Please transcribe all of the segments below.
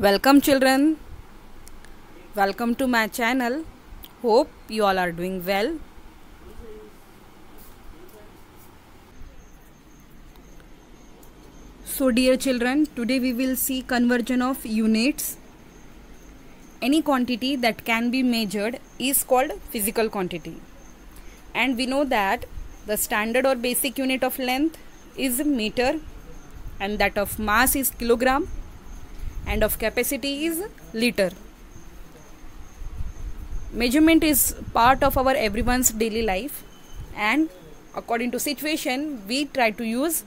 Welcome, children. Welcome to my channel. Hope you all are doing well. So, dear children, today we will see conversion of units. Any quantity that can be measured is called physical quantity. And we know that the standard or basic unit of length is meter and that of mass is kilogram and of capacity is liter. Measurement is part of our everyone's daily life and according to situation we try to use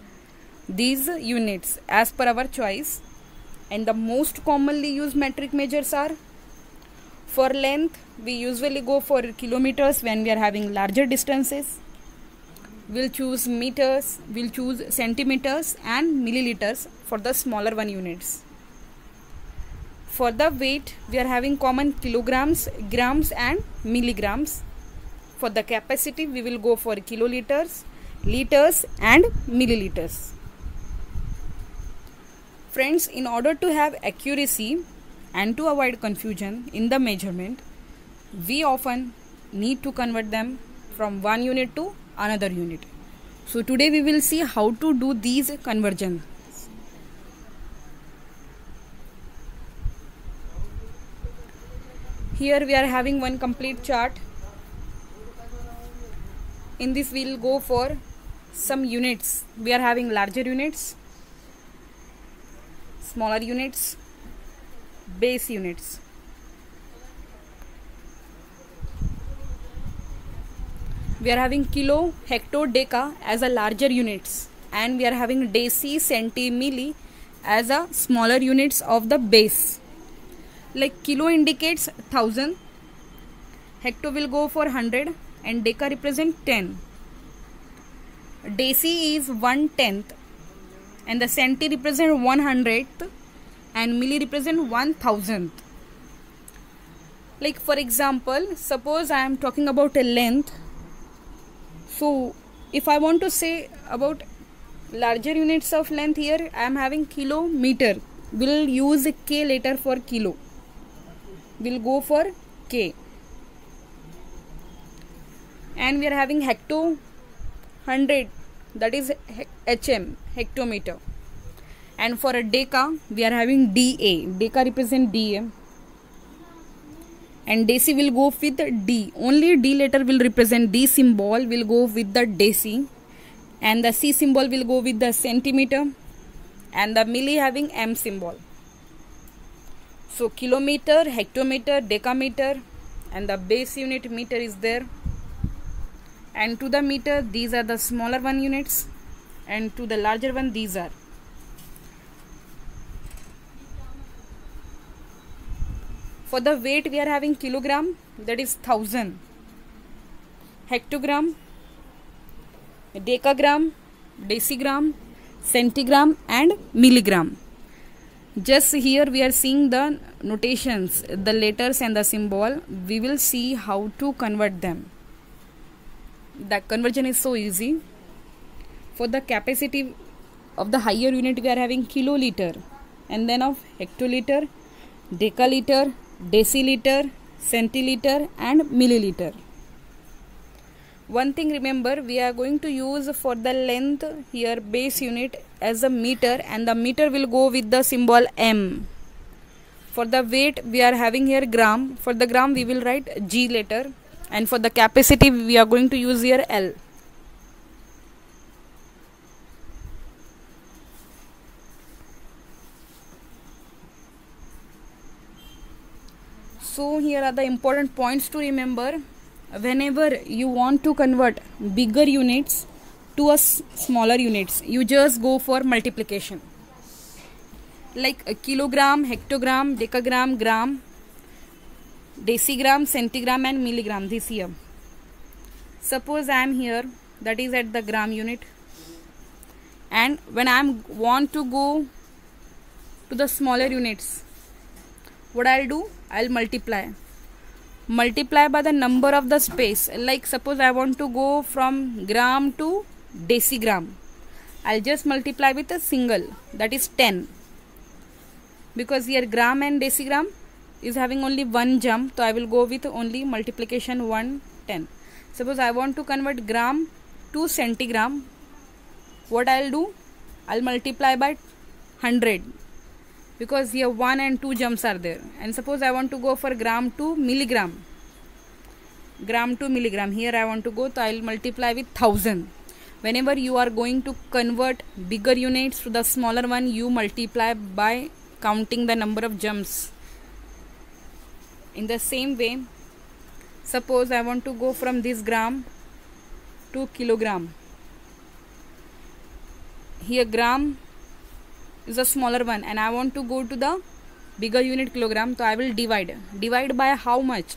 these units as per our choice. And the most commonly used metric measures are for length we usually go for kilometers when we are having larger distances. We'll choose meters we'll choose centimeters and milliliters for the smaller one units for the weight we are having common kilograms grams and milligrams. For the capacity we will go for kiloliters liters and milliliters. Friends in order to have accuracy and to avoid confusion in the measurement we often need to convert them from one unit to another unit. So today we will see how to do these conversion here we are having one complete chart. In this we will go for some units. We are having larger units smaller units base units. We are having kilo hecto deca as a larger units and we are having deci centi milli as a smaller units of the base like kilo indicates 1000 hecto will go for 100 and deca represent 10 deci is 1 tenth and the centi represent 100th and milli represent 1000th like for example suppose i am talking about a length. So if i want to say about larger units of length here i am having kilometer. We'll use k later for kilo we'll go for k. And we are having hecto 100 that is hm hectometer. And for a deca we are having da deca represent da and deci will go with d. Only d letter will represent d symbol will go with the deci. And the c symbol will go with the centimeter. And the milli having m symbol so kilometer hectometer decameter and the base unit meter is there. And to the meter these are the smaller one units and to the larger one these are. For the weight we are having kilogram that is 1000 hectogram decagram decigram centigram and milligram just here we are seeing the notations the letters and the symbol. We will see how to convert them. The conversion is so easy. For the capacity of the higher unit we are having kiloliter and then of hectoliter decaliter deciliter centiliter and milliliter. One thing remember we are going to use for the length here base unit as a meter and the meter will go with the symbol m. For the weight we are having here gram for the gram we will write g letter and for the capacity we are going to use here l. So here are the important points to remember. Whenever you want to convert bigger units to a smaller units. You just go for multiplication. Like a kilogram hectogram decagram gram decigram centigram and milligram this here suppose i am here that is at the gram unit. And when i am want to go to the smaller units what i'll do? I'll multiply. Multiply by the number of the space. Like suppose i want to go from gram to decigram. I'll just multiply with a single that is 10 because here gram and decigram is having only one jump so I will go with only multiplication 110 suppose I want to convert gram to centigram what I'll do? I'll multiply by 100 because here 1 and 2 jumps are there. And suppose I want to go for gram to milligram. Gram to milligram here I want to go so I'll multiply with 1000 whenever you are going to convert bigger units to the smaller one you multiply by counting the number of jumps. In the same way suppose I want to go from this gram to kilogram. Here gram is a smaller one and I want to go to the bigger unit kilogram so I will divide. Divide by how much?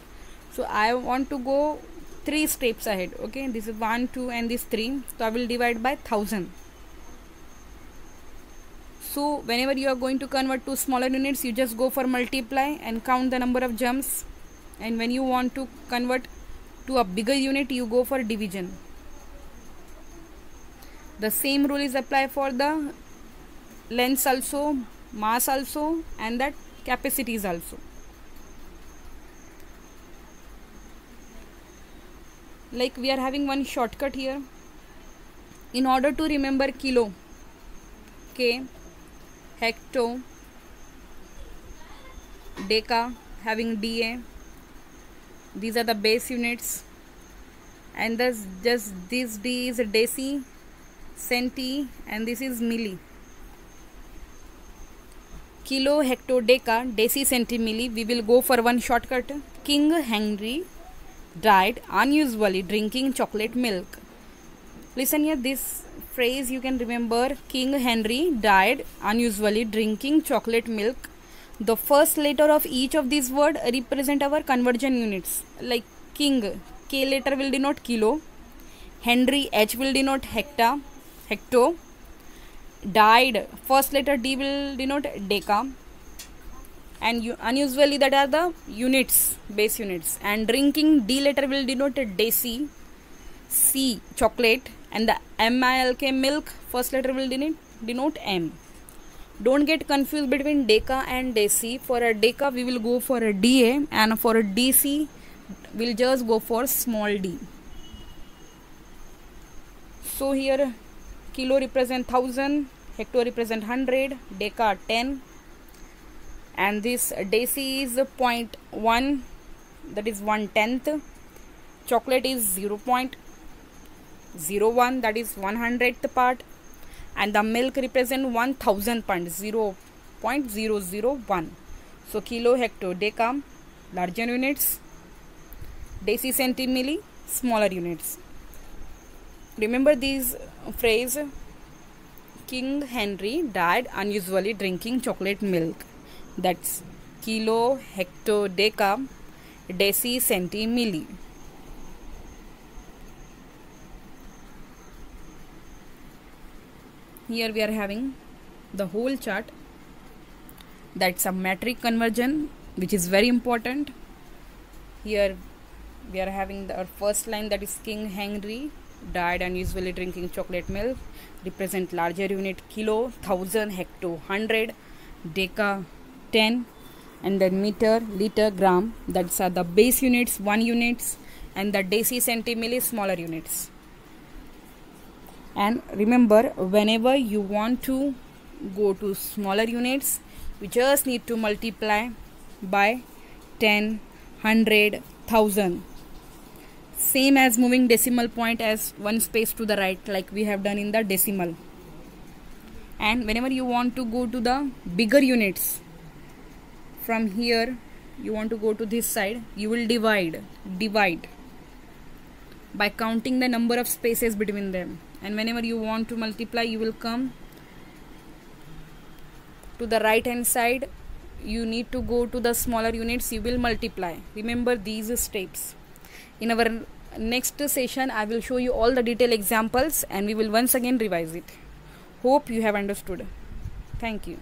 So I want to go three steps ahead okay? This is 1 2 and this 3 so I will divide by 1000 so whenever you are going to convert to smaller units you just go for multiply and count the number of jumps. And when you want to convert to a bigger unit you go for division. The same rule is applied for the length also mass also and that capacities also like we are having one shortcut here. In order to remember kilo k hecto deca having da these are the base units. And thus just this d is deci centi and this is milli. Kilo hecto deca deci centi milli we will go for one shortcut. King henry died unusually drinking chocolate milk. Listen here this phrase you can remember. King henry died unusually drinking chocolate milk. The first letter of each of these word represent our conversion units. Like king k letter will denote kilo. Henry h will denote hecta hecto. Died first letter d will denote deca and unusually that are the units base units. And drinking d letter will denote deci c chocolate. And the milk milk first letter will denote, denote m. Don't get confused between deca and deci for a deca we will go for a da and for a dc we'll just go for small d. So here kilo represent 1000 hecto represent 100 deca 10 and this deci is 0.1 that is 1 tenth. Chocolate is 0.01 that is 100th part. And the milk represent 1000 point 0.001 so kilo hecto deca larger units deci centimilli smaller units. Remember these phrase? King henry died unusually drinking chocolate milk that's kilo hecto deca deci centi milli here we are having the whole chart. That's a metric conversion which is very important. Here we are having the first line that is king henry died unusually drinking chocolate milk represent larger unit kilo thousand hecto hundred deca 10 and then meter liter gram. That's are the base units one units and the deci centimilli smaller units. And remember whenever you want to go to smaller units we just need to multiply by 10 100 1000 same as moving decimal point as one space to the right like we have done in the decimal. And whenever you want to go to the bigger units from here you want to go to this side you will divide divide by counting the number of spaces between them. And whenever you want to multiply you will come to the right hand side. You need to go to the smaller units you will multiply. Remember these steps. In our next session i will show you all the detailed examples and we will once again revise it. Hope you have understood. Thank you